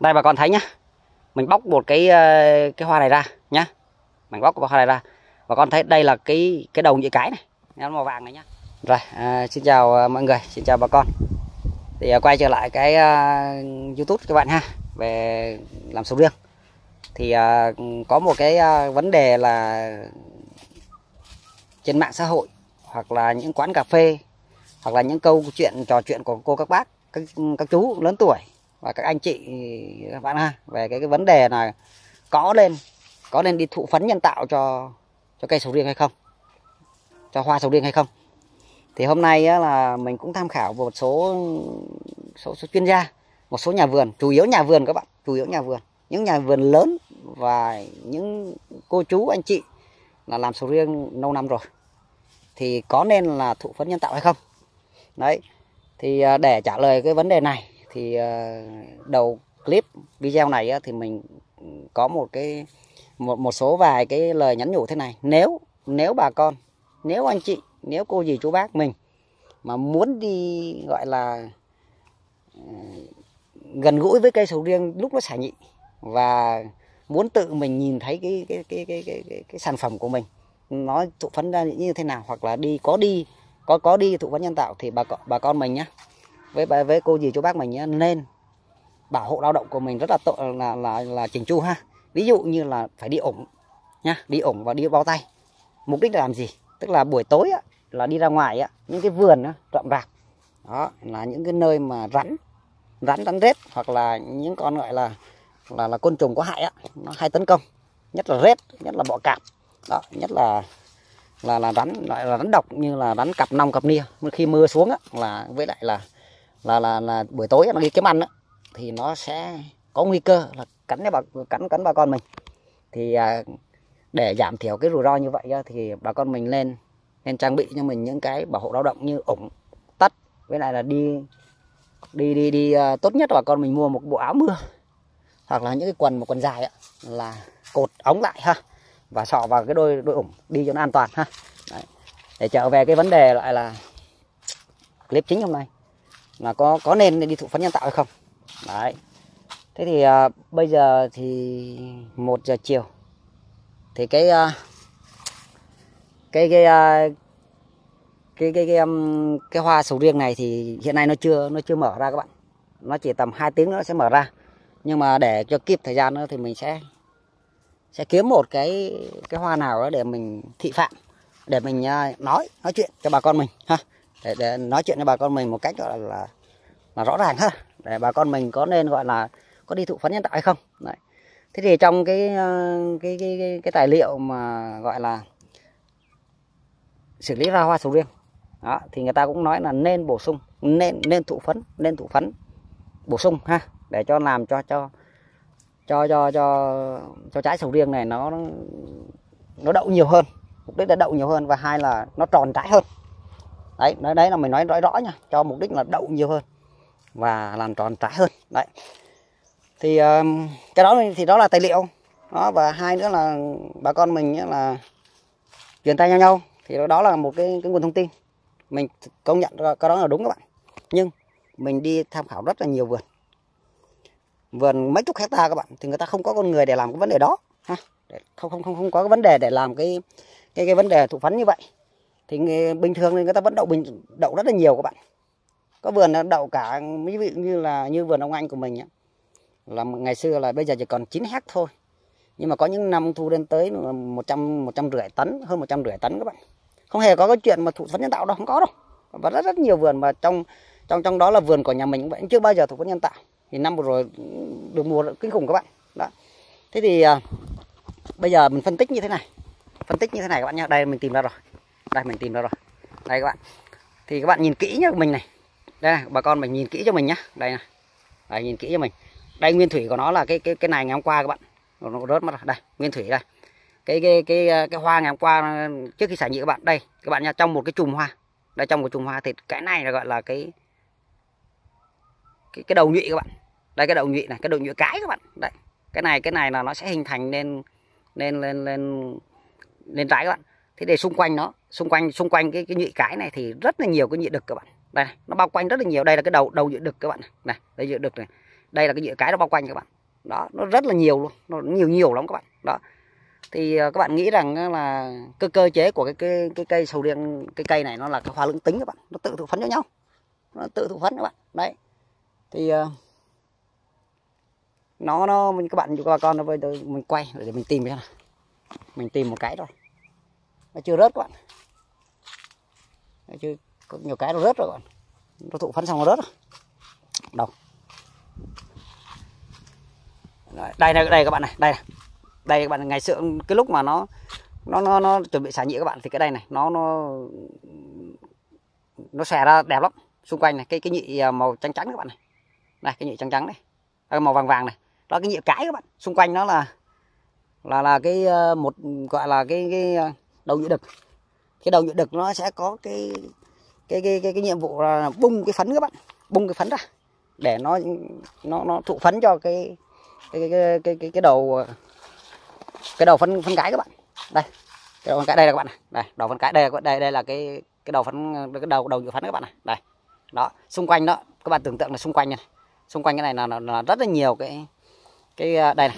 đây bà con thấy nhá. Mình bóc một cái ờ, cái hoa này ra nhá. Mình bóc cái hoa này ra. Bà con thấy đây là cái cái đầu nhị cái này. Nó màu vàng này nhá. Rồi à, xin chào ờ, mọi người. Xin chào bà con. Thì à, quay trở lại cái à, youtube các bạn ha về làm sầu riêng. Thì à, có một cái à, vấn đề là trên mạng xã hội hoặc là những quán cà phê hoặc là những câu chuyện trò chuyện của cô các bác các, các chú lớn tuổi và các anh chị các bạn ha về cái, cái vấn đề là có nên có nên đi thụ phấn nhân tạo cho cho cây sầu riêng hay không? Cho hoa sầu riêng hay không? Thì hôm nay á, là mình cũng tham khảo một số, số số chuyên gia một số nhà vườn chủ yếu nhà vườn các bạn chủ yếu nhà vườn. Những nhà vườn lớn và những cô chú anh chị là làm sầu riêng lâu năm rồi. Thì có nên là thụ phấn nhân tạo hay không? Đấy thì à, để trả lời cái vấn đề này thì ờ, đầu clip video này thì mình có một cái một một số vài cái lời nhắn nhủ thế này. Nếu nếu bà con nếu anh chị nếu cô dì chú bác mình mà muốn đi gọi là ờ, gần gũi với cây sầu riêng lúc nó xả nhị và muốn tự mình nhìn thấy cái cái cái cái cái, cái, cái sản phẩm của mình nó thụ phấn ra như thế nào hoặc là đi có đi có có đi thụ phấn nhân tạo thì bà con bà con mình nhá với với cô dì chú bác mình nên bảo hộ lao động của mình rất là tội là là là chỉnh chu ha. Ví dụ như là phải đi ủng nhá đi ủng và đi bao tay. Mục đích là làm gì? Tức là buổi tối á, là đi ra ngoài á, những cái vườn á, rậm rạp. Đó là những cái nơi mà rắn rắn rắn rết hoặc là những con gọi là là là côn trùng có hại á nó hay tấn công. Nhất là rết nhất là bọ cạp. Đó nhất là là là rắn loại là rắn độc như là rắn cặp nong cặp nia. Khi mưa xuống á là với lại là là là, là buổi tối nó đi kiếm ăn đó thì nó sẽ có nguy cơ là cắn cái bà cắn cắn bà con mình. Thì à, để giảm thiểu cái rủi ro như vậy thì bà con mình lên nên trang bị cho mình những cái bảo hộ lao động như ủng tắt với lại là đi đi đi đi à, tốt nhất là bà con mình mua một bộ áo mưa hoặc là những cái quần một quần dài á, là cột ống lại ha và sọ vào cái đôi đôi ủng đi cho nó an toàn ha. Đấy. để trở về cái vấn đề lại là clip chính hôm nay là có có nên đi thụ phấn nhân tạo hay không? Đấy. Thế thì à, bây giờ thì một giờ chiều. Thì cái à, cái cái à, cái cái cái, um, cái hoa sầu riêng này thì hiện nay nó chưa nó chưa mở ra các bạn. Nó chỉ tầm 2 tiếng nữa nó sẽ mở ra. Nhưng mà để cho kịp thời gian nữa thì mình sẽ sẽ kiếm một cái cái hoa nào đó để mình thị phạm. Để mình à, nói nói chuyện cho bà con mình ha để, để nói chuyện với bà con mình một cách gọi là, là là rõ ràng ha. Để bà con mình có nên gọi là có đi thụ phấn nhân tạo hay không? Đấy. thế thì trong cái ờ, cái cái cái, cái tài liệu mà gọi là xử lý ra hoa sầu riêng đó, thì người ta cũng nói là nên bổ sung nên nên thụ phấn nên thụ phấn bổ sung ha để cho làm cho cho cho cho cho cho trái sầu riêng này nó nó đậu nhiều hơn. Mục đích là đậu nhiều hơn và hai là nó tròn trái hơn đấy đấy đấy là mình nói nói rõ nha cho mục đích là đậu nhiều hơn và làm tròn trái hơn. Đấy. Thì um, cái đó thì đó là tài liệu. Đó và hai nữa là bà con mình là truyền tay nhau nhau. Thì đó là một cái, cái nguồn thông tin. Mình công nhận cái đó là đúng các bạn. Nhưng mình đi tham khảo rất là nhiều vườn. Vườn mấy chục hecta các bạn thì người ta không có con người để làm cái vấn đề đó ha. Không không không không có cái vấn đề để làm cái cái cái vấn đề thụ phấn như vậy thì người, bình thường thì người ta vẫn đậu bình đậu rất là nhiều các bạn. Có vườn đậu cả ví dụ như là như vườn ông anh của mình ấy, là ngày xưa là bây giờ chỉ còn 9 hecta thôi. Nhưng mà có những năm thu lên tới một trăm một trăm rưỡi tấn hơn một trăm rưỡi tấn các bạn. Không hề có cái chuyện mà thụ phấn nhân tạo đâu không có đâu. Và rất rất nhiều vườn mà trong trong trong đó là vườn của nhà mình cũng vậy chưa bao giờ thụ phấn nhân tạo. Thì năm vừa rồi được mùa kinh khủng các bạn. Đó. Thế thì à, bây giờ mình phân tích như thế này phân tích như thế này các bạn nhá. Đây mình tìm ra rồi đây mình tìm ra rồi. Đây các bạn. Thì các bạn nhìn kỹ nhá mình này. Đây này, bà con mình nhìn kỹ cho mình nhá. Đây này. Đây nhìn kỹ cho mình. Đây nguyên thủy của nó là cái cái cái này ngày hôm qua các bạn. Nó rớt mất rồi. Đây nguyên thủy đây. Cái cái cái cái hoa ngày hôm qua trước khi xả nhị các bạn. Đây các bạn nha trong một cái chùm hoa. Đây trong một chùm hoa thì cái này là gọi là cái cái cái đầu nhụy các bạn. Đây cái đầu nhụy này cái đầu nhụy cái các bạn. Đây cái này cái này là nó sẽ hình thành nên lên lên lên lên trái các bạn thế để xung quanh nó xung quanh xung quanh cái cái nhụy cái này thì rất là nhiều cái nhụy đực các bạn. Đây này, nó bao quanh rất là nhiều. Đây là cái đầu đầu nhụy đực các bạn này, này đây nhụy đực này. Đây là cái nhụy cái nó bao quanh các bạn. Đó nó rất là nhiều luôn. Nó nhiều nhiều lắm các bạn. Đó. Thì ờ, các bạn nghĩ rằng là cơ cơ chế của cái cái cái cây sầu riêng cái cây này nó là cái hoa lưỡng tính các bạn. Nó tự thụ phấn cho nhau. Nó tự thụ phấn các bạn. Đấy. Thì ờ, nó nó mình các bạn cho con nó bây giờ mình quay để mình tìm cái này. Mình tìm một cái rồi nó chưa rớt các bạn. Nó chưa có nhiều cái nó rớt rồi các bạn. Nó thụ phấn xong nó rớt rồi. Đâu đây này, đây các bạn này, đây này. đây các bạn, ngày xưa, cái lúc mà nó nó nó nó chuẩn bị xả nhựa các bạn, thì cái đây này, nó nó nó xẻ ra đẹp lắm. Xung quanh này, cái cái nhị à, màu trắng trắng các bạn này. Này cái nhị trắng trắng này. À, màu vàng vàng này. Đó, cái nhị cái các bạn. Xung quanh nó là là là cái à, một, gọi là cái cái đầu nhựa đực. Cái đầu nhựa đực nó sẽ có cái cái cái cái, cái nhiệm vụ là bung cái phấn các bạn. Bung cái phấn ra. Để nó nó nó thụ phấn cho cái cái cái cái cái, cái đầu cái đầu phân phân cái các bạn. Đây. Cái đầu phân cái đây là các bạn này. Đây đầu phân cái đây đây đây là cái cái đầu phấn cái đầu đầu nhựa phấn các bạn này. Đây. Đó xung quanh đó các bạn tưởng tượng là xung quanh này xung quanh cái này là, là, là rất là nhiều cái cái à, đây này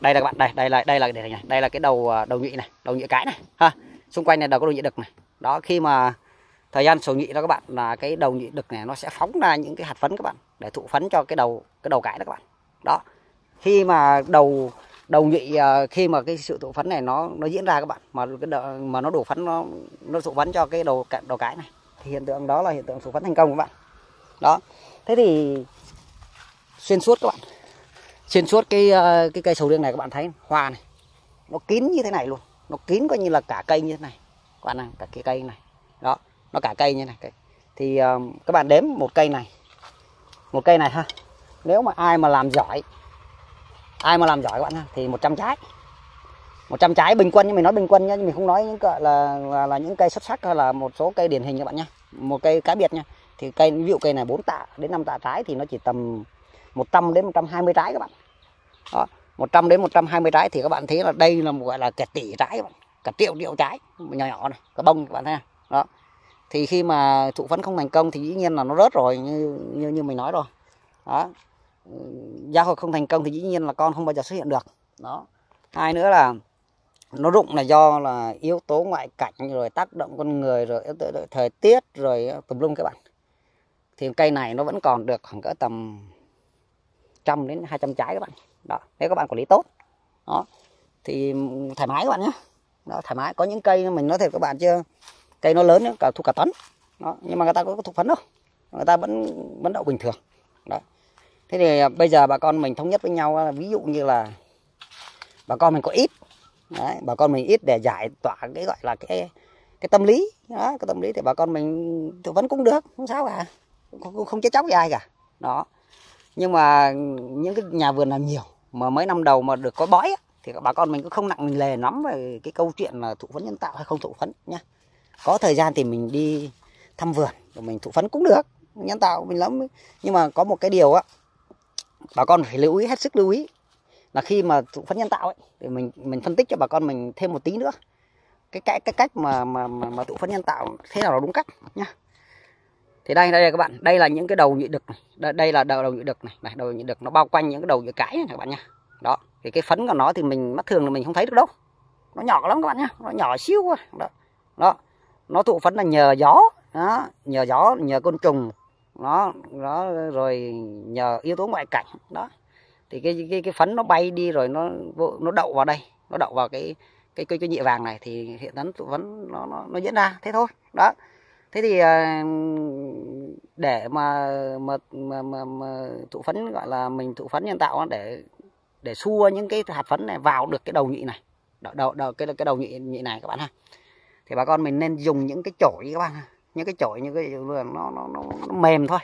đây là các bạn đây đây là đây là để này đây là cái đầu à, đầu nhụy này đầu nhụy cái này ha. Xung quanh này đầu có đầu nhụy đực này. Đó khi mà thời gian sổ nhụy đó các bạn là cái đầu nhụy đực này nó sẽ phóng ra những cái hạt phấn các bạn để thụ phấn cho cái đầu cái đầu cái đó các bạn. Đó khi mà đầu đầu nhụy à, khi mà cái sự thụ phấn này nó nó diễn ra các bạn mà cái đầu, mà nó đổ phấn nó nó thụ phấn cho cái đầu đầu cái này thì hiện tượng đó là hiện tượng thụ phấn thành công các bạn. Đó thế thì xuyên suốt các bạn xuyên suốt cái ờ, cái cây sầu riêng này các bạn thấy hoa này. Nó kín như thế này luôn. Nó kín coi như là cả cây như thế này. Các bạn này cả cái cây này. Đó nó cả cây như thế này. Thì ờ, các bạn đếm một cây này. Một cây này ha. Nếu mà ai mà làm giỏi ai mà làm giỏi các bạn ha thì 100 trái. 100 trái bình quân nhưng mình nói bình quân nhá nhưng mình không nói những cái là, là là những cây xuất sắc hay là một số cây điển hình các bạn nhá. Một cây cá biệt nha thì cây ví dụ cây này 4 tạ đến 5 tạ trái thì nó chỉ tầm 100 đến 120 trái các bạn. Đó 100 đến 120 trái thì các bạn thấy là đây là một gọi là cả tỷ trái các bạn, cả triệu triệu trái, nhỏ nhỏ này, cả bông các bạn thấy đó. Thì khi mà thụ phấn không thành công thì dĩ nhiên là nó rớt rồi, như như như mình nói rồi. Đó. Giao hội không thành công thì dĩ nhiên là con không bao giờ xuất hiện được. Đó. Hai nữa là nó rụng là do là yếu tố ngoại cảnh, rồi tác động con người, rồi yếu tố, thời tiết, rồi tùm lum các bạn. Thì cây này nó vẫn còn được khoảng cỡ tầm 100 đến 200 trái các bạn. Đó nếu các bạn quản lý tốt. Đó thì thoải mái các bạn nhé. Đó thoải mái. Có những cây mình nói thật các bạn chưa cây nó lớn cả thu cả tấn. Đó nhưng mà người ta có thụ phấn đâu. Người ta vẫn vẫn đậu bình thường. Đó. Thế thì à, bây giờ bà con mình thống nhất với nhau à, ví dụ như là bà con mình có ít. Đấy, bà con mình ít để giải tỏa cái gọi là cái cái tâm lý. Đó, cái tâm lý thì bà con mình vẫn cũng được không sao cả. Không, không chết chóc với ai cả. Đó nhưng mà những cái nhà vườn làm nhiều mà mấy năm đầu mà được có bói thì bà con mình cũng không nặng lề nắm về cái câu chuyện là thụ phấn nhân tạo hay không thụ phấn nhá có thời gian thì mình đi thăm vườn của mình thụ phấn cũng được nhân tạo mình lắm. Nhưng mà có một cái điều á bà con phải lưu ý hết sức lưu ý là khi mà thụ phấn nhân tạo ấy thì mình mình phân tích cho bà con mình thêm một tí nữa. Cái cái cái cách mà mà mà, mà thụ phấn nhân tạo thế nào là đúng cách nhá thì đây đây các bạn. Đây là những cái đầu nhị đực này. Đây, đây là đầu đầu nhị đực này. Này đầu nhị đực nó bao quanh những cái đầu nhị cái này các bạn nha. Đó. Thì cái phấn của nó thì mình mắt thường là mình không thấy được đâu. Nó nhỏ lắm các bạn nhá nó nhỏ xíu quá. Đó. Đó. Nó thụ phấn là nhờ gió. Đó. Nhờ gió nhờ côn trùng. Nó nó rồi nhờ yếu tố ngoại cảnh. Đó. Thì cái cái cái phấn nó bay đi rồi nó nó đậu vào đây. Nó đậu vào cái cái cái, cái nhựa vàng này. Thì hiện tấn thụ phấn nó, nó nó diễn ra thế thôi. Đó thế thì ờ, để mà mà mà, mà, mà thụ phấn gọi là mình thụ phấn nhân tạo để để xua những cái hạt phấn này vào được cái đầu nhị này. Đầu đầu, đầu cái cái đầu nhị nhị này các bạn ha. Thì bà con mình nên dùng những cái chổi các bạn những cái chổi như cái nó, nó, nó, nó mềm thôi.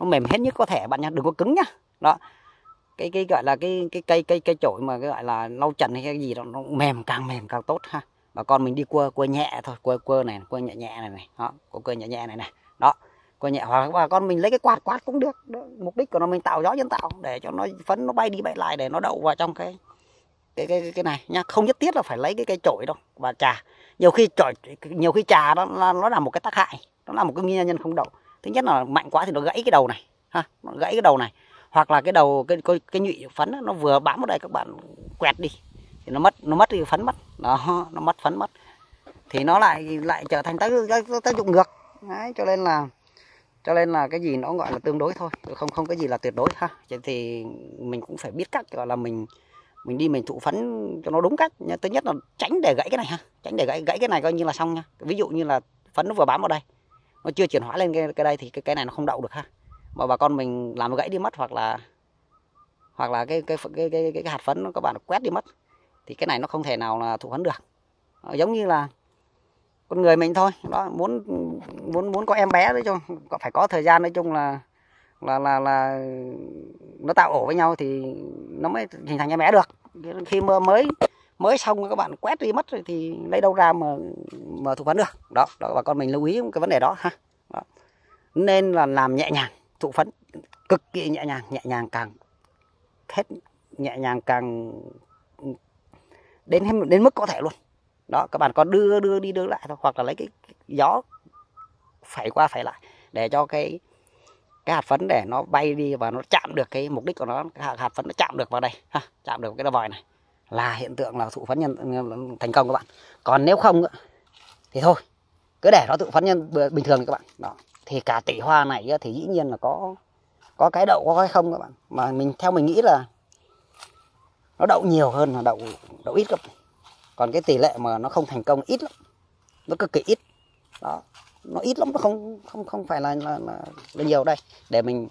Nó mềm hết nhất có thể bạn nhá đừng có cứng nhá. Đó. Cái cái gọi là cái cái cây cây cây chổi mà cái gọi là lau trần hay cái gì đó nó mềm càng mềm càng tốt ha bà con mình đi cua cua nhẹ thôi cua cua này cua nhẹ nhẹ này này đó cua nhẹ nhẹ này này đó cua nhẹ. Hoặc bà con mình lấy cái quạt quạt cũng được đó. mục đích của nó mình tạo gió nhân tạo để cho nó phấn nó bay đi bay lại để nó đậu vào trong cái cái cái cái này nha không nhất thiết là phải lấy cái cây chổi đâu và trà nhiều khi chổi nhiều khi trà đó là, nó là một cái tác hại nó là một cái nguyên nhân không đậu. Thứ nhất là mạnh quá thì nó gãy cái đầu này ha nó gãy cái đầu này. Hoặc là cái đầu cái cái, cái nhụy phấn đó, nó vừa bám vào đây các bạn quẹt đi thì nó mất nó mất thì phấn mất. Đó nó mất phấn mất. Thì nó lại lại trở thành tác, tác, tác dụng ngược. Đấy, cho nên là cho nên là cái gì nó gọi là tương đối thôi. Không không cái gì là tuyệt đối ha. Thì mình cũng phải biết cách gọi là mình mình đi mình thụ phấn cho nó đúng cách. Nha thứ nhất là tránh để gãy cái này ha. Tránh để gãy gãy cái này coi như là xong nha ví dụ như là phấn nó vừa bám vào đây nó chưa chuyển hóa lên cái, cái đây thì cái cái này nó không đậu được ha. Mà bà con mình làm gãy đi mất hoặc là hoặc là cái cái cái cái, cái, cái hạt phấn nó các bạn quét đi mất thì cái này nó không thể nào là thụ phấn được. Ờ, giống như là con người mình thôi. Đó muốn muốn muốn có em bé nói chung phải có thời gian nói chung là là là là nó tạo ổ với nhau thì nó mới hình thành em bé được. Khi mà mới mới xong các bạn quét đi mất rồi thì lấy đâu ra mà mà thụ phấn được. Đó, đó bà con mình lưu ý cái vấn đề đó ha. Đó. nên là làm nhẹ nhàng thụ phấn cực kỳ nhẹ nhàng nhẹ nhàng càng hết nhẹ nhàng càng đến đến mức có thể luôn. Đó, các bạn có đưa đưa đi, đưa lại thôi, hoặc là lấy cái gió phải qua phải lại để cho cái cái hạt phấn để nó bay đi và nó chạm được cái mục đích của nó, cái hạt phấn nó chạm được vào đây. Ha, chạm được cái vòi này là hiện tượng là thụ phấn nhân, thành công các bạn. Còn nếu không thì thôi, cứ để nó tự phấn nhân bình thường các bạn. Đó, thì cả tỷ hoa này thì dĩ nhiên là có có cái đậu, có cái không các bạn. Mà mình, theo mình nghĩ là nó đậu nhiều hơn là đậu đậu ít các còn cái tỷ lệ mà nó không thành công ít lắm. Nó cực kỳ ít. Đó nó ít lắm nó không không không phải là là, là, là nhiều đây. Để mình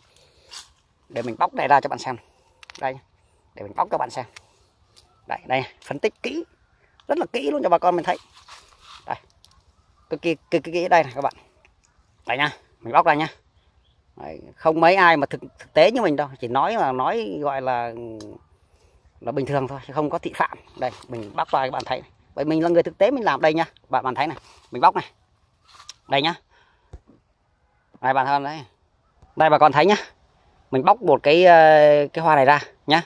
để mình bóc này ra cho bạn xem. Đây để mình bóc cho bạn xem. Đây đây phân tích kỹ. Rất là kỹ luôn cho bà con mình thấy. Đây. Cực kỳ cực kỳ kỹ. Đây này các bạn. Đây nha mình bóc ra nha Đấy, không mấy ai mà thực, thực tế như mình đâu. Chỉ nói là nói gọi là là bình thường thôi, không có thị phạm. Đây, mình bóc ra các bạn thấy vậy mình là người thực tế, mình làm đây nha. Bạn bạn thấy này, mình bóc này. Đây nhá. Đây bạn thân đấy. Đây, bà con thấy nhá. Mình bóc một cái ờ, cái hoa này ra nhá.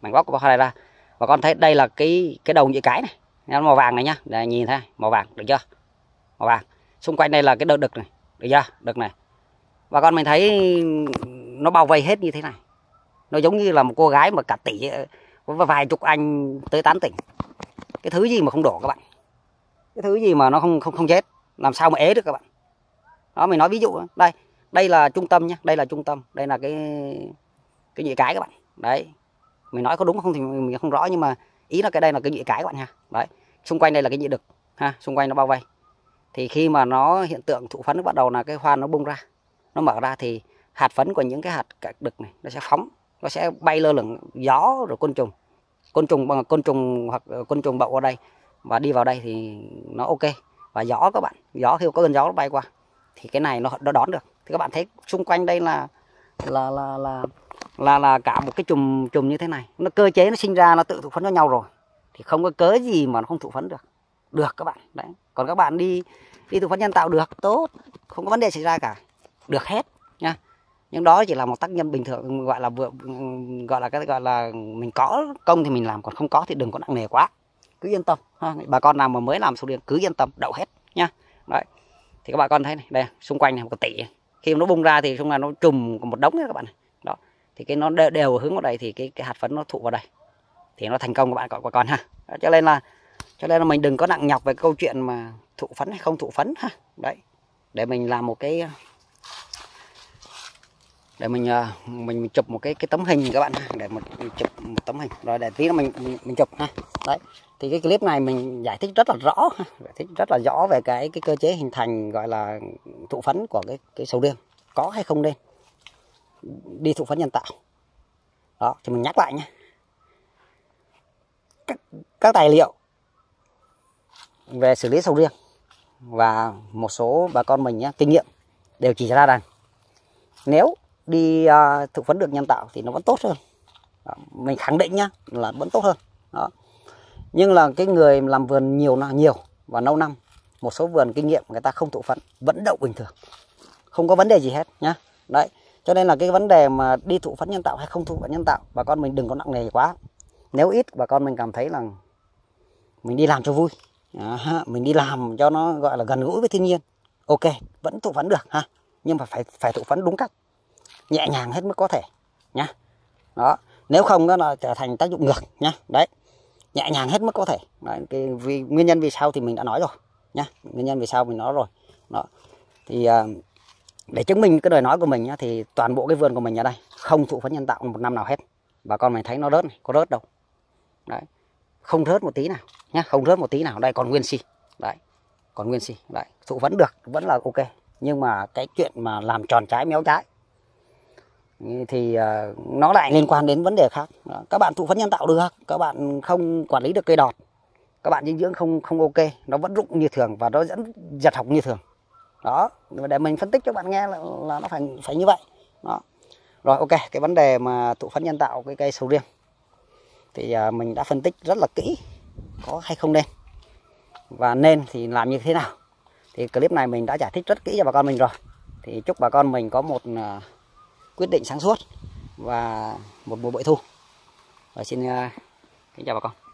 Mình bóc cái hoa này ra. Bà con thấy đây là cái cái đầu nhị cái này. Nó màu vàng này nhá. Để nhìn thấy màu vàng, được chưa? Màu vàng. Xung quanh đây là cái đợt đực này, được chưa? Đực này. Bà con mình thấy nó bao vây hết như thế này. Nó giống như là một cô gái mà cả tỷ có vài chục anh tới tán tỉnh. Cái thứ gì mà không đổ các bạn? Cái thứ gì mà nó không không không chết? Làm sao mà ế được các bạn? Đó, mình nói ví dụ đây đây là trung tâm nhé đây là trung tâm, đây là cái cái nhị cái các bạn. Đấy, mình nói có đúng không thì mình không rõ, nhưng mà ý là cái đây là cái nhị cái các bạn ha. Đấy, xung quanh đây là cái nhị đực ha, xung quanh nó bao vây. Thì khi mà nó hiện tượng thụ phấn nó bắt đầu là cái hoa nó bung ra, nó mở ra thì hạt phấn của những cái hạt đực này nó sẽ phóng nó sẽ bay lơ lửng, gió rồi côn trùng. Côn trùng bằng côn trùng hoặc ờ, côn trùng bậu ở đây và đi vào đây thì nó ok. Và gió các bạn, gió khi có cơn gió nó bay qua thì cái này nó nó đón được. Thì các bạn thấy xung quanh đây là là là là là là cả một cái chùm chùm như thế này. Nó cơ chế nó sinh ra, nó tự thụ phấn cho nhau rồi. Thì không có cớ gì mà nó không thụ phấn được. Được các bạn, đấy. Còn các bạn đi đi thụ phấn nhân tạo được, tốt. Không có vấn đề xảy ra cả. Được hết nhưng đó chỉ là một tác nhân bình thường gọi là vừa gọi là cái gọi là mình có công thì mình làm còn không có thì đừng có nặng nề quá. Cứ yên tâm ha. bà con nào mà mới làm sầu riêng cứ yên tâm đậu hết nha. Đấy. Thì các bà con thấy này đây xung quanh này một tỷ. Khi nó bung ra thì xung là nó trùm một đống đấy các bạn này. đó. Thì cái nó đều, đều hướng vào đây thì cái cái hạt phấn nó thụ vào đây. Thì nó thành công các bạn gọi bà con ha. Đó, cho nên là cho nên là mình đừng có nặng nhọc về câu chuyện mà thụ phấn hay không thụ phấn ha. Đấy. Để mình làm một cái để mình mình, mình chụp một cái cái tấm hình các bạn để một chụp một tấm hình. Rồi để tí nữa mình, mình mình chụp ha. Đấy. Thì cái clip này mình giải thích rất là rõ giải thích rất là rõ về cái cái cơ chế hình thành gọi là thụ phấn của cái cái sầu riêng. Có hay không nên đi thụ phấn nhân tạo. Đó thì mình nhắc lại nhé các, các tài liệu về xử lý sầu riêng và một số bà con mình nhé, kinh nghiệm đều chỉ ra rằng nếu đi uh, thực phấn được nhân tạo thì nó vẫn tốt hơn. Đó, mình khẳng định nhá là vẫn tốt hơn. Đó. Nhưng là cái người làm vườn nhiều nhiều và lâu năm một số vườn kinh nghiệm người ta không thụ phấn vẫn đậu bình thường. Không có vấn đề gì hết nhá. Đấy cho nên là cái vấn đề mà đi thụ phấn nhân tạo hay không thụ phấn nhân tạo bà con mình đừng có nặng nề quá. Nếu ít bà con mình cảm thấy là mình đi làm cho vui. À, mình đi làm cho nó gọi là gần gũi với thiên nhiên. Ok vẫn thụ phấn được ha nhưng mà phải phải thụ phấn đúng cách nhẹ nhàng hết mức có thể nhá. Đó nếu không đó là trở thành tác dụng ngược nhá. Đấy nhẹ nhàng hết mức có thể. Đấy, cái vì nguyên nhân vì sao thì mình đã nói rồi nhá. Nguyên nhân vì sao mình nói rồi. Đó thì uh, để chứng minh cái lời nói của mình nhá, thì toàn bộ cái vườn của mình ở đây không thụ phấn nhân tạo một năm nào hết. Bà con mình thấy nó rớt này có rớt đâu. Đấy không rớt một tí nào nhá không rớt một tí nào. Đây còn nguyên si. Đấy còn nguyên si. Đấy thụ vẫn được vẫn là ok. Nhưng mà cái chuyện mà làm tròn trái méo trái thì uh, nó lại liên quan đến vấn đề khác. Đó. các bạn thụ phấn nhân tạo được các bạn không quản lý được cây đọt các bạn dinh dưỡng không không ok nó vẫn rụng như thường và nó vẫn giật học như thường. Đó để mình phân tích cho bạn nghe là, là nó phải phải như vậy. Đó. Rồi ok cái vấn đề mà thụ phấn nhân tạo cái cây sầu riêng. Thì uh, mình đã phân tích rất là kỹ có hay không nên. Và nên thì làm như thế nào. Thì clip này mình đã giải thích rất kỹ cho bà con mình rồi. Thì chúc bà con mình có một uh, quyết định sáng suốt và một mùa bội thu. Và xin uh, kính chào bà con.